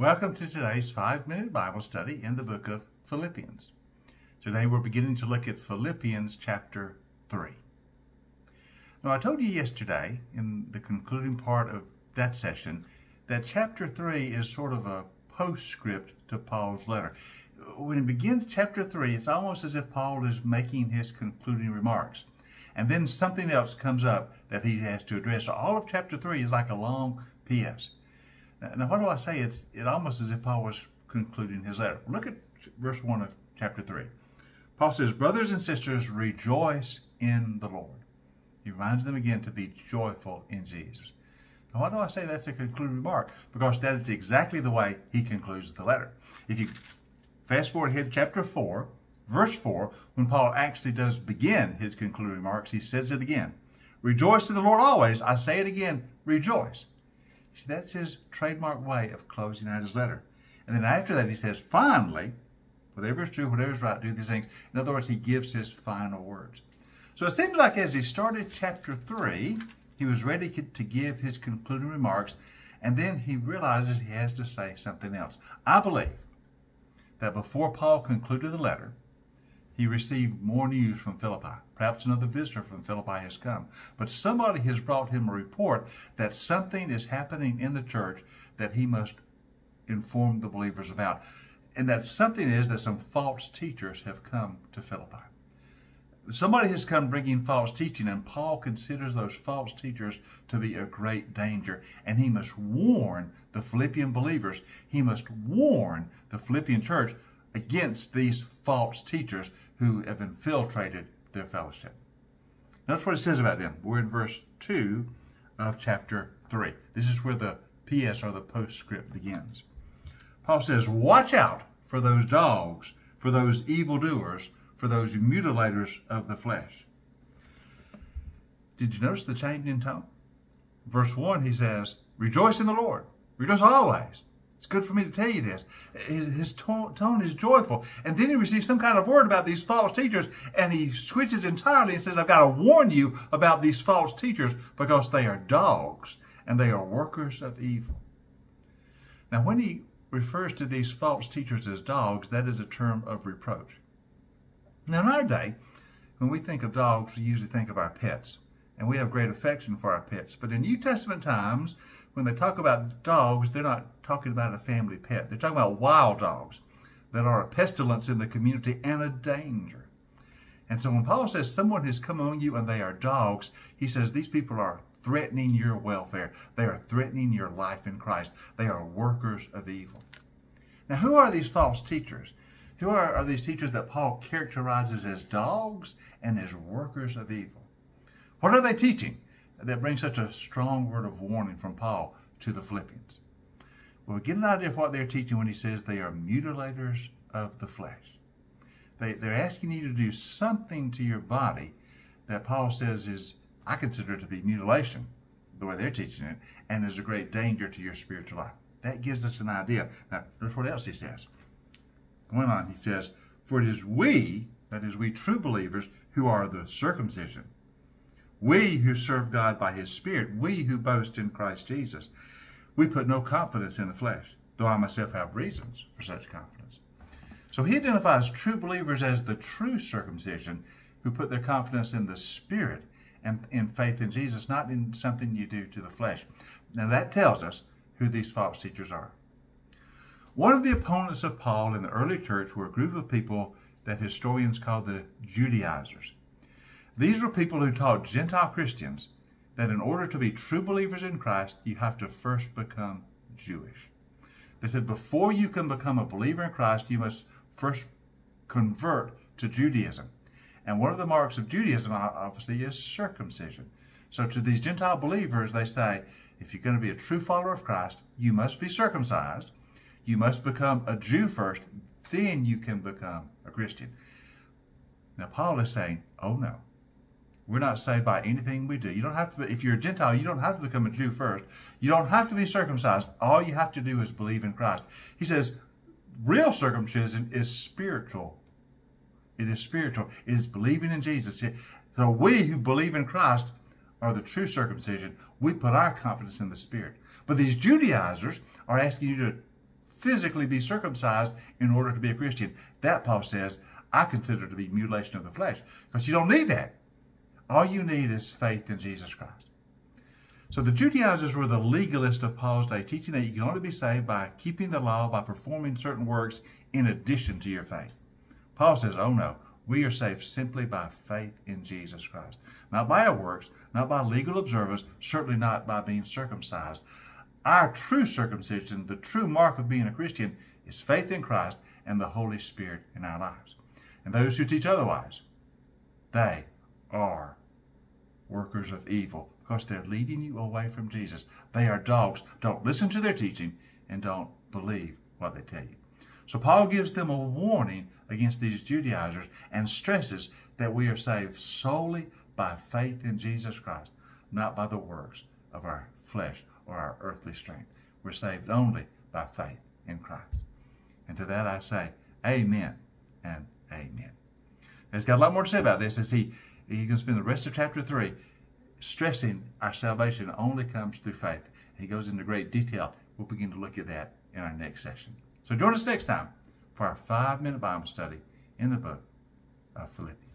Welcome to today's five minute Bible study in the book of Philippians. Today we're beginning to look at Philippians chapter 3. Now, I told you yesterday in the concluding part of that session that chapter 3 is sort of a postscript to Paul's letter. When he begins chapter 3, it's almost as if Paul is making his concluding remarks. And then something else comes up that he has to address. All of chapter 3 is like a long P.S. Now, what do I say? It's it almost as if Paul was concluding his letter. Look at verse 1 of chapter 3. Paul says, Brothers and sisters, rejoice in the Lord. He reminds them again to be joyful in Jesus. Now, why do I say that's a concluding remark? Because that is exactly the way he concludes the letter. If you fast forward ahead to chapter 4, verse 4, when Paul actually does begin his concluding remarks, he says it again. Rejoice in the Lord always. I say it again, rejoice. See, that's his trademark way of closing out his letter. And then after that, he says, finally, whatever is true, whatever is right, do these things. In other words, he gives his final words. So it seems like as he started chapter 3, he was ready to give his concluding remarks, and then he realizes he has to say something else. I believe that before Paul concluded the letter, he received more news from Philippi. Perhaps another visitor from Philippi has come. But somebody has brought him a report that something is happening in the church that he must inform the believers about. And that something is that some false teachers have come to Philippi. Somebody has come bringing false teaching, and Paul considers those false teachers to be a great danger. And he must warn the Philippian believers, he must warn the Philippian church against these false teachers who have infiltrated their fellowship. Notice what it says about them. We're in verse 2 of chapter 3. This is where the PS or the postscript begins. Paul says, Watch out for those dogs, for those evildoers, for those mutilators of the flesh. Did you notice the change in tone? Verse 1, he says, Rejoice in the Lord. Rejoice always. It's good for me to tell you this. His, his tone, tone, is joyful. And then he receives some kind of word about these false teachers, and he switches entirely and says, I've got to warn you about these false teachers because they are dogs and they are workers of evil. Now, when he refers to these false teachers as dogs, that is a term of reproach. Now, in our day, when we think of dogs, we usually think of our pets, and we have great affection for our pets. But in New Testament times, when they talk about dogs, they're not talking about a family pet. They're talking about wild dogs that are a pestilence in the community and a danger. And so when Paul says someone has come among you and they are dogs, he says these people are threatening your welfare. They are threatening your life in Christ. They are workers of evil. Now, who are these false teachers? Who are, are these teachers that Paul characterizes as dogs and as workers of evil? What are they teaching? That brings such a strong word of warning from Paul to the Philippians? Well, we get an idea of what they're teaching when he says they are mutilators of the flesh. They, they're asking you to do something to your body that Paul says is, I consider to be mutilation, the way they're teaching it, and is a great danger to your spiritual life. That gives us an idea. Now, notice what else he says. Going on, he says, For it is we, that is, we true believers, who are the circumcision we who serve God by his Spirit, we who boast in Christ Jesus, we put no confidence in the flesh, though I myself have reasons for such confidence. So he identifies true believers as the true circumcision who put their confidence in the Spirit and in faith in Jesus, not in something you do to the flesh. Now that tells us who these false teachers are. One of the opponents of Paul in the early church were a group of people that historians call the Judaizers. These were people who taught Gentile Christians that in order to be true believers in Christ, you have to first become Jewish. They said before you can become a believer in Christ, you must first convert to Judaism. And one of the marks of Judaism, obviously, is circumcision. So to these Gentile believers, they say, if you're going to be a true follower of Christ, you must be circumcised. You must become a Jew first, then you can become a Christian. Now, Paul is saying, oh no, we're not saved by anything we do. You don't have to, if you're a Gentile, you don't have to become a Jew first. You don't have to be circumcised. All you have to do is believe in Christ. He says, real circumcision is spiritual. It is spiritual. It is believing in Jesus. So we who believe in Christ are the true circumcision. We put our confidence in the Spirit. But these Judaizers are asking you to physically be circumcised in order to be a Christian. That, Paul says, I consider to be mutilation of the flesh because you don't need that. All you need is faith in Jesus Christ. So the Judaizers were the legalists of Paul's day, teaching that you can only be saved by keeping the law, by performing certain works in addition to your faith. Paul says, oh no, we are saved simply by faith in Jesus Christ. Not by our works, not by legal observance, certainly not by being circumcised. Our true circumcision, the true mark of being a Christian, is faith in Christ and the Holy Spirit in our lives. And those who teach otherwise, they are workers of evil because they're leading you away from Jesus. They are dogs. Don't listen to their teaching and don't believe what they tell you. So Paul gives them a warning against these Judaizers and stresses that we are saved solely by faith in Jesus Christ, not by the works of our flesh or our earthly strength. We're saved only by faith in Christ. And to that I say, Amen and Amen. He's got a lot more to say about this as he, he's going to spend the rest of chapter 3 stressing our salvation only comes through faith. And he goes into great detail. We'll begin to look at that in our next session. So join us next time for our five minute Bible study in the book of Philippians.